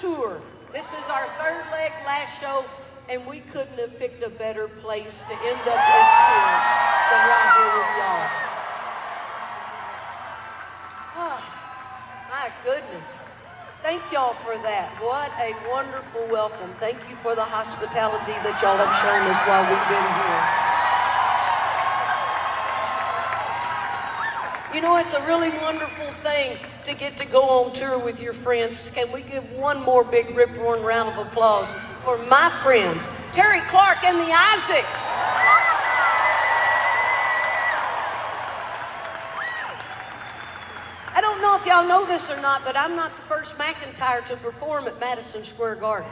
tour. This is our third leg last show, and we couldn't have picked a better place to end up this tour than right here with y'all. Oh, my goodness. Thank y'all for that. What a wonderful welcome. Thank you for the hospitality that y'all have shown us while we've been here. You know, it's a really wonderful thing to get to go on tour with your friends. Can we give one more big rip roaring round of applause for my friends, Terri Clark and the Isaacs? I don't know if y'all know this or not, but I'm not the first McIntyre to perform at Madison Square Garden.